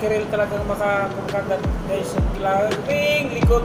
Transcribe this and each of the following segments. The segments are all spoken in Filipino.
Makiril talagang maka kumakagat guys, laging likod.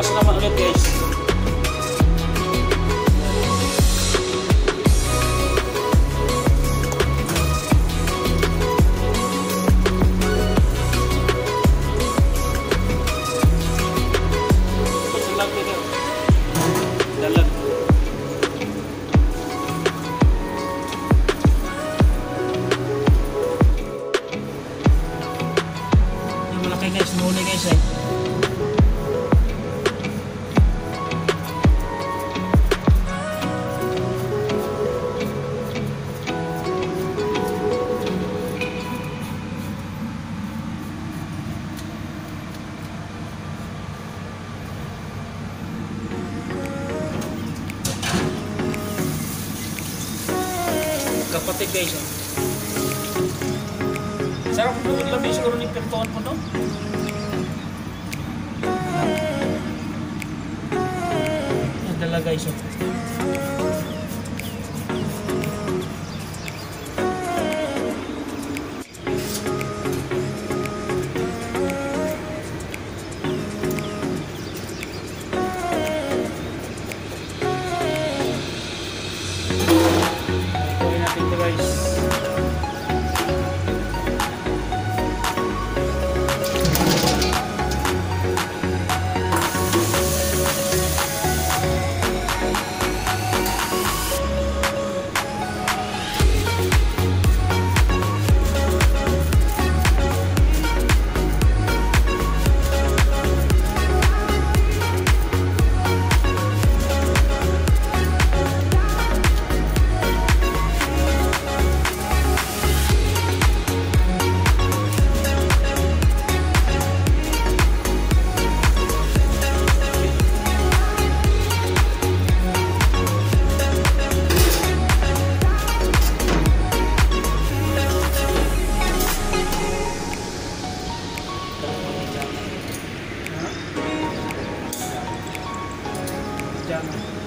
pasalamat ulit guys. down.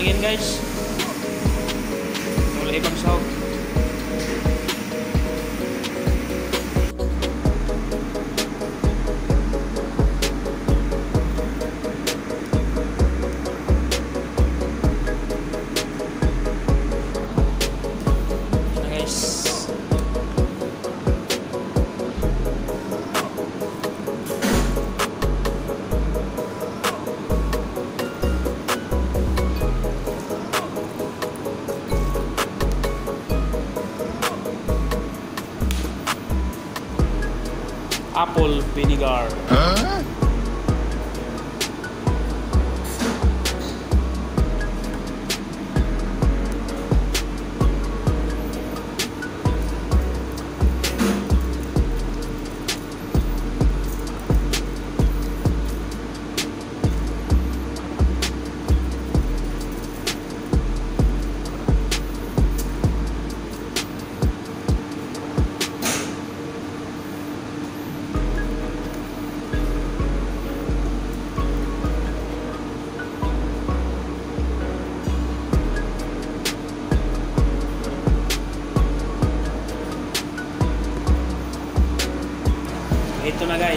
ulangin guys. apple vinegar. Huh?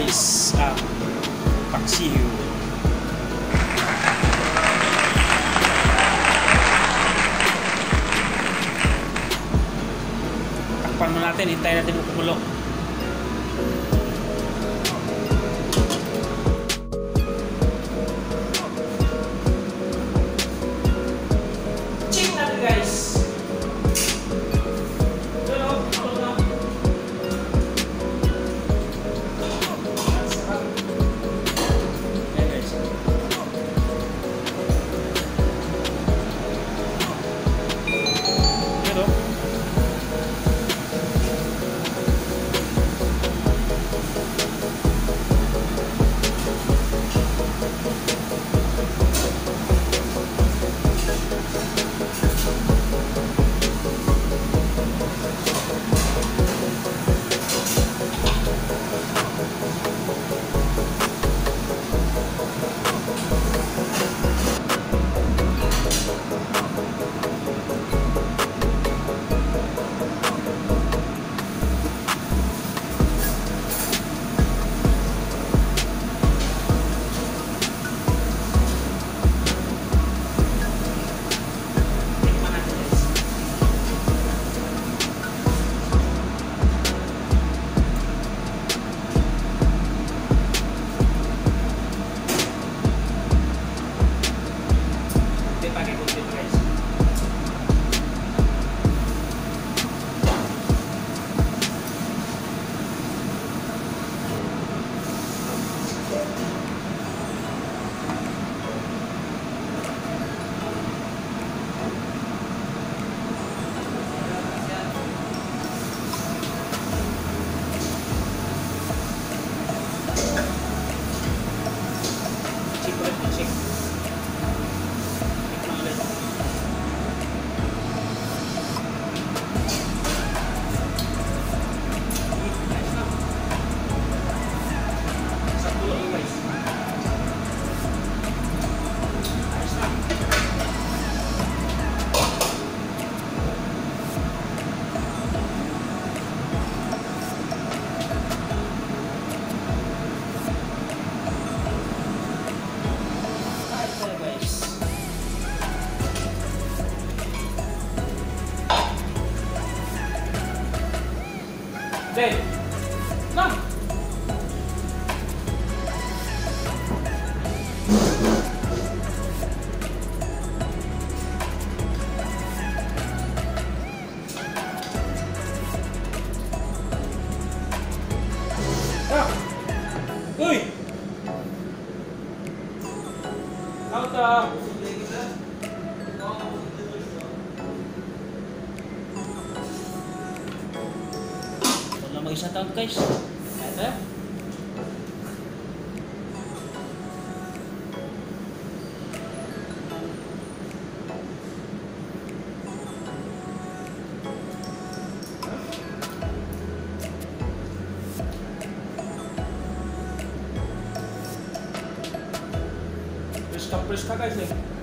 is ang paksiyo. Takpan mo natin, hintayin natin kumulo. 吉隆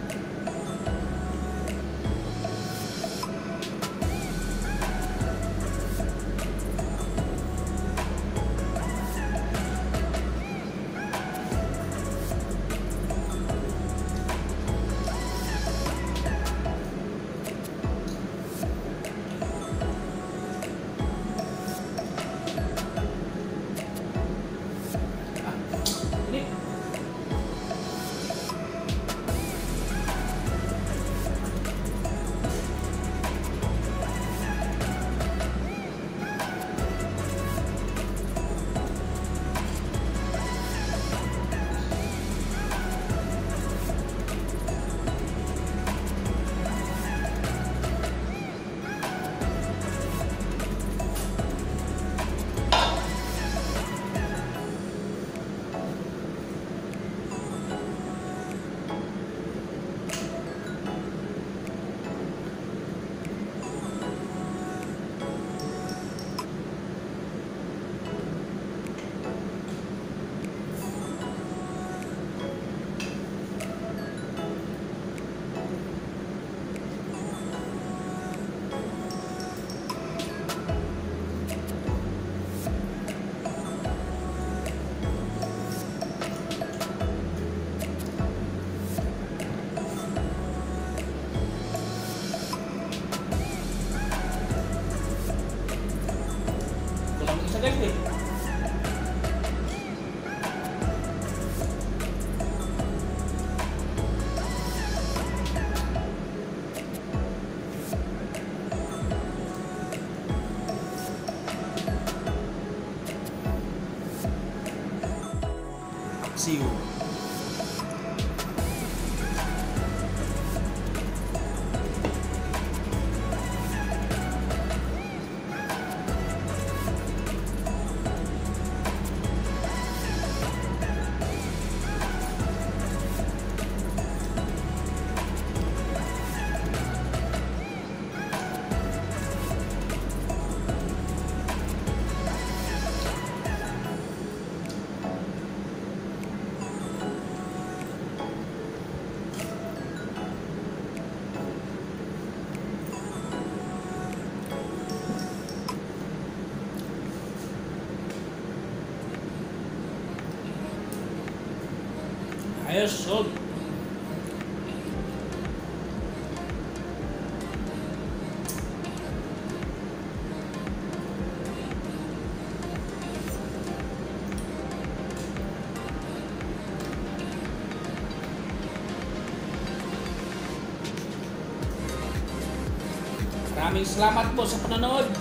Ayos, sold. Maraming salamat po sa panonood.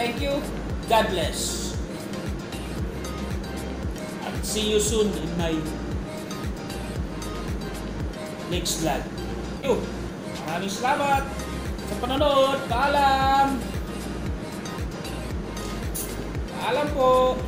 Thank you. God bless. See you soon in my next vlog. Yo, maraming salamat sa panonood. Paalam. Paalam po.